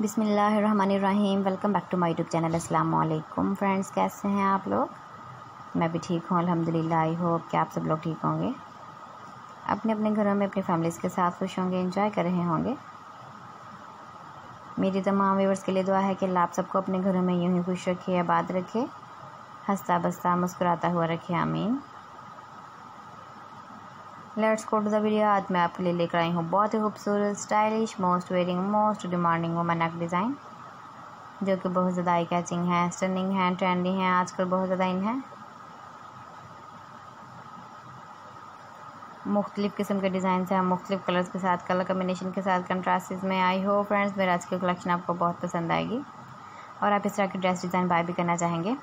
बिसमीम welcome back to my YouTube channel. अस्सलाम वालेकुम फ्रेंड्स, कैसे हैं आप लोग? मैं भी ठीक हूँ, अल्हम्दुलिल्लाह। आई होप कि आप सब लोग ठीक होंगे। अपने अपने घरों में अपनी फैमिलीज़ के साथ खुश होंगे इंजॉय कर रहे होंगे। मेरी तमाम व्यूवर्स के लिए दुआ है कि आप सबको अपने घरों में यूँ ही खुश रखे, आबाद रखे हंसता बसता मुस्कुराता हुआ रखे, आमीन। Let's go to the video आज मैं आपके लिए लेकर आई हूँ बहुत ही खूबसूरत stylish most wearing most demanding woman neck design जो कि बहुत ज़्यादा आई कैचिंग है स्टनिंग है ट्रेंडी है, आजकल बहुत ज़्यादा इन है। मुख्तलिफ़ किस्म के डिज़ाइन हैं, मुख्तलिफ़ कलर्स के साथ कलर कम्बिनेशन के साथ कंट्रास्ट में आई हो फ्रेंड्स मेरा आज की कलेक्शन आपको बहुत पसंद आएगी। और आप इस तरह की ड्रेस डिज़ाइन बाय भी करना चाहेंगे।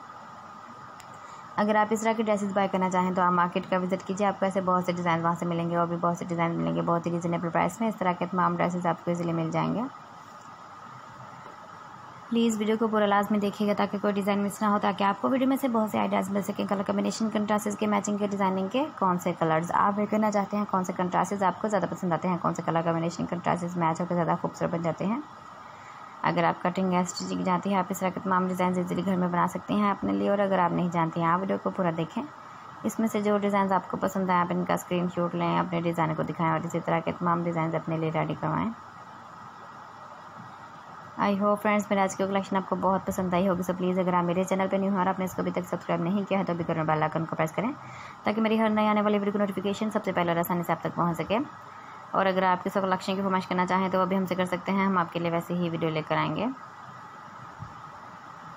अगर आप इस तरह के ड्रेसेस बाय करना चाहें तो आप मार्केट का विज़िट कीजिए। आपको ऐसे बहुत से डिज़ाइन वहाँ से मिलेंगे और भी बहुत से डिज़ाइन मिलेंगे। बहुत ही रिजनेबल प्राइस में इस तरह के तमाम ड्रेसेस आपको इजीली मिल जाएँगे। प्लीज़ वीडियो को पूरा लाजमी देखिएगा ताकि कोई डिज़ाइन मिस ना हो, ताकि आपको वीडियो में से बहुत से आइडियाज़ मिल सकें। कलर कम्बिनेशन कंट्रासेस के मैचिंग के डिज़ाइनिंग के कौन से कलर्स आप वे करना चाहते हैं, कौन से कंट्रासेस आपको ज़्यादा पसंद आते हैं, कौन से कलर कम्बिनेशन कंट्रासेस मैच होकर ज़्यादा खूबसूरत बन जाते हैं। अगर आप कटिंग या स्टिचिंग जानती हैं, आप इस तरह तमाम डिज़ाइन इजीली घर में बना सकते हैं अपने लिए और अगर आप नहीं जानती हैं, आप वीडियो को पूरा देखें। इसमें से जो डिज़ाइन आपको पसंद आए, आप इनका स्क्रीन शॉट लें, अपने डिज़ाइन को दिखाएँ और इसी तरह के तमाम डिज़ाइन अपने लिए रेडी करवाएँ। आई होप फ्रेंड्स मेरे आज की कलेक्शन आपको बहुत पसंद आई होगी सो प्लीज़ अगर आप मेरे चैनल पर न्यू हो और आपने इसको अभी तक सब्सक्राइब नहीं किया है तो अभी करो बेल आइकन को प्रेस करें, ताकि मेरी हर नई आने वाली वीडियो की नोटिफिकेशन सबसे पहले और आसानी से आप तक पहुँच सके। और अगर आपके सब लक्ष्य की फरमाइश करना चाहें तो वह भी हमसे कर सकते हैं। हम आपके लिए वैसे ही वीडियो लेकर आएँगे।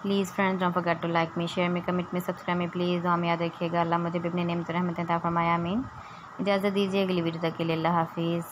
Please friends don't forget to like me share me comment me subscribe me please हम याद रखिएगा, अल्लाह मुझे भी अपने नेम तो रहमत मीन इजाज़त दीजिए अगली वीडियो तक के लिए, अल्लाह हाफिज़।